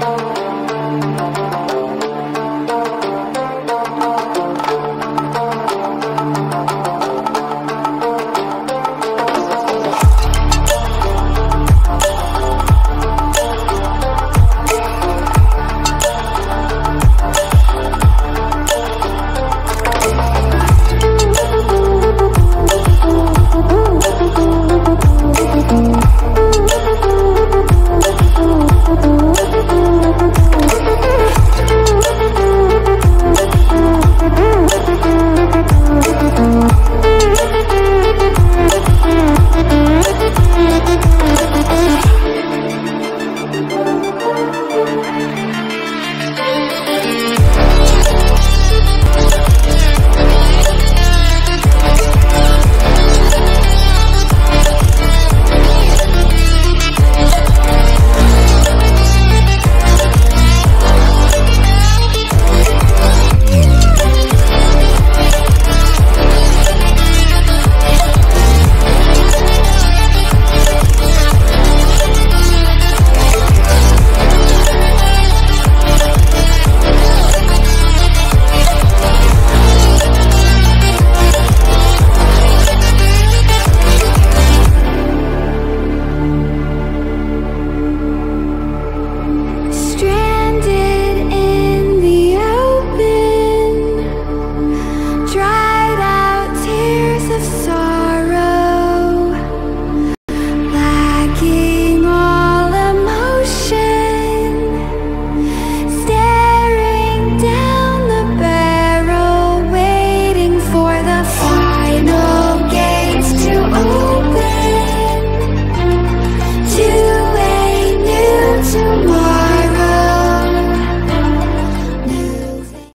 当当